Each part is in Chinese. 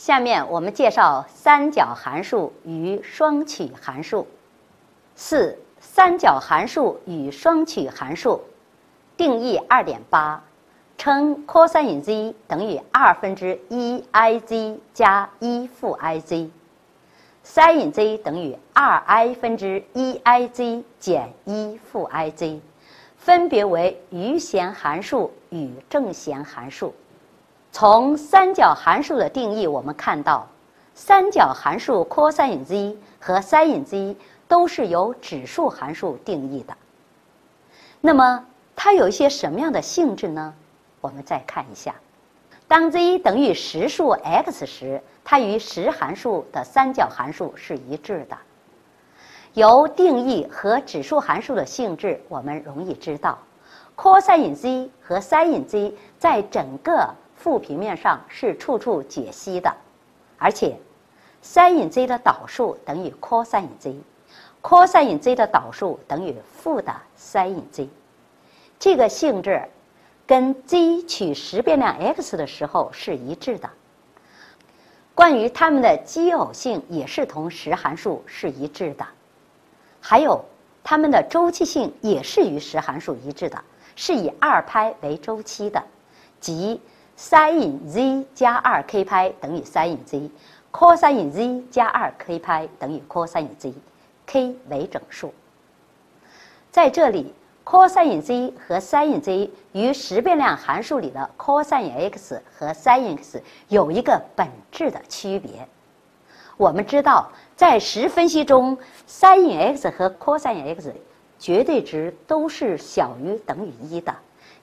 下面我们介绍三角函数与双曲函数。四、三角函数与双曲函数定义二点八，称 cosine z 等于二分之一 i z 加一负 i z，sin z 等于二 i 分之一 i z 减一负 i z，分别为余弦函数与正弦函数。从三角函数的定义，我们看到，三角函数 cosine z 和 sin z 都是由指数函数定义的。那么，它有一些什么样的性质呢？我们再看一下，当 z 等于实数 x 时，它与实函数的三角函数是一致的。由定义和指数函数的性质，我们容易知道，cosine z 和 sin z 在整个负平面上是处处解析的，而且，sin z 的导数等于 cos z，cos z 的导数等于负的 sin z，这个性质跟 z 取实变量 x 的时候是一致的。关于它们的奇偶性也是同实函数是一致的，还有它们的周期性也是与实函数一致的，是以二派为周期的，即。Sin z 加二 k 派等于 sin z，cos z 加二 k 派等于 cos z，k 为整数。在这里，cos z 和 sin z 与实变量函数里的 cos x 和 sin x 有一个本质的区别。我们知道，在实分析中，sin x 和 cos x 绝对值都是小于等于一的。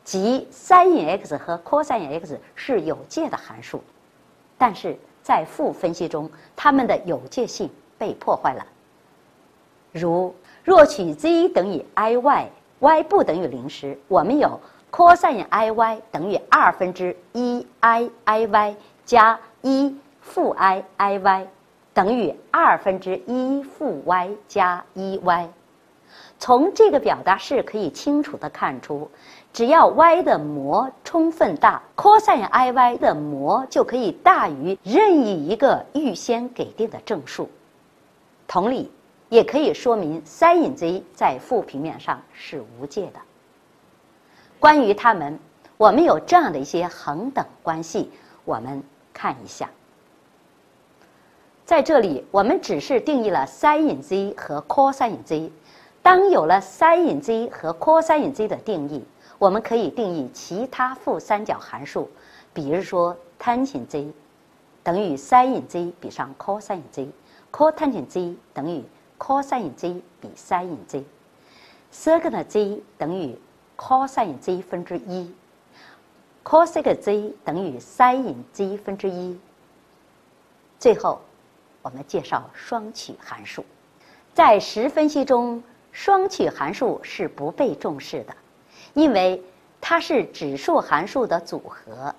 即 sin x 和 cos x 是有界的函数，但是在负分析中，它们的有界性被破坏了。如若取 z 等于 i y，y 不等于零时，我们有 cos iy 等于二分之一 i i y 加一负 i i y 等于二分之一负 y 加一 y。从这个表达式可以清楚地看出。只要 y 的模充分大 cosii y 的模就可以大于任意一个预先给定的正数。同理，也可以说明 sin z 在负平面上是无界的。关于它们，我们有这样的一些恒等关系，我们看一下。在这里，我们只是定义了 sin z 和 cos z。当有了 sin z 和 cos z 的定义。我们可以定义其他负三角函数，比如说 tan z 等于 sin z 比上 cos z，cot z 等于 cos z 比 sin z，sec z 等于 cos z 分之一，cosec z 等于 sin z 分之一。最后，我们介绍双曲函数，在实分析中，双曲函数是不被重视的。因为它是指数函数的组合，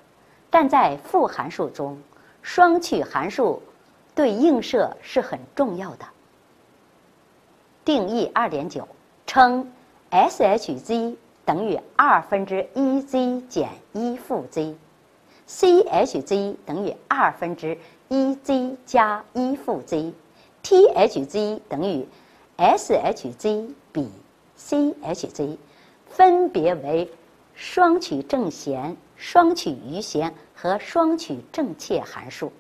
但在复函数中，双曲函数对映射是很重要的。定义二点九称 s h z 等于二分之一 z 减一负 z，c h z 等于二分之一 z 加一负 z，t h z 等于 s h z 比 c h z。分别为双曲正弦、双曲余弦和双曲正切函数。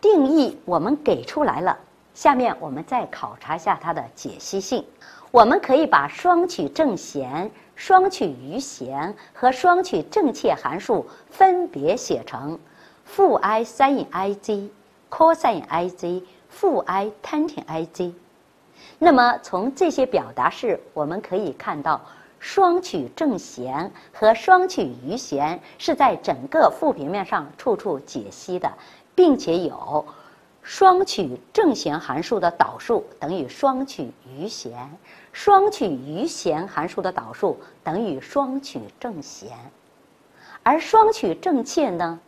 定义我们给出来了，下面我们再考察一下它的解析性。我们可以把双曲正弦、双曲余弦和双曲正切函数分别写成负 i sin i z、cosine i z、负 i tan i z。那么从这些表达式，我们可以看到。双曲正弦和双曲余弦是在整个复平面上处处解析的，并且有双曲正弦函数的导数等于双曲余弦，双曲余弦函数的导数等于双曲正弦。而双曲正切呢，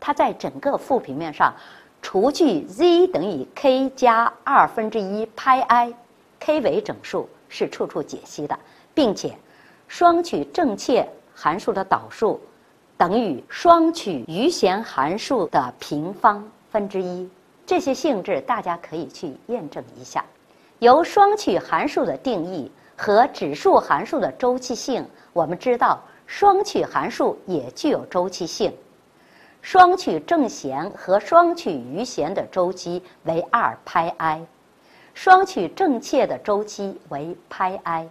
它在整个复平面上，除去 z 等于 k 加二分之一派 i，k 为整数是处处解析的，并且。双曲正切函数的导数等于双曲余弦函数的平方，分之一。这些性质大家可以去验证一下。由双曲函数的定义和指数函数的周期性，我们知道双曲函数也具有周期性。双曲正弦和双曲余弦的周期为二拍 i，双曲正切的周期为拍 i。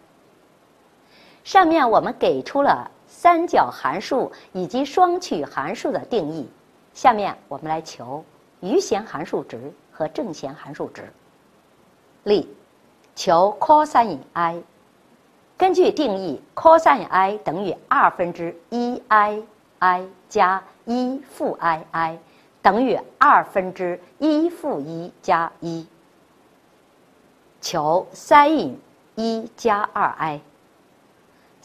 上面我们给出了三角函数以及双曲函数的定义，下面我们来求余弦函数值和正弦函数值。例，求 cosine i。根据定义，cosine i 等于二分之一 i i 加一负 i i 等于二分之一负一加一。求 sin 一加二 i。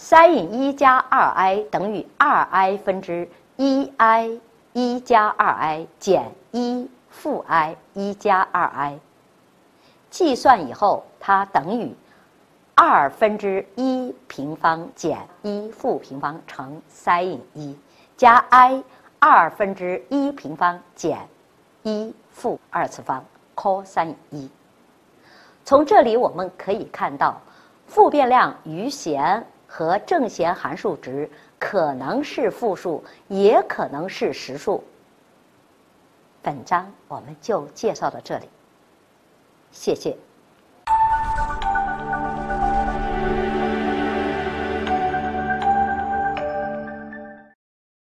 Sin 一加二 i 等于二 i 分之一 i 一加二 i 减一负 i 一加二 i。计算以后，它等于二分之一平方减一负平方乘 sin 一加 i 二分之一平方减一负二次方 cos 一。从这里我们可以看到，复变量余弦。和正弦函数值可能是负数，也可能是实数。本章我们就介绍到这里，谢谢。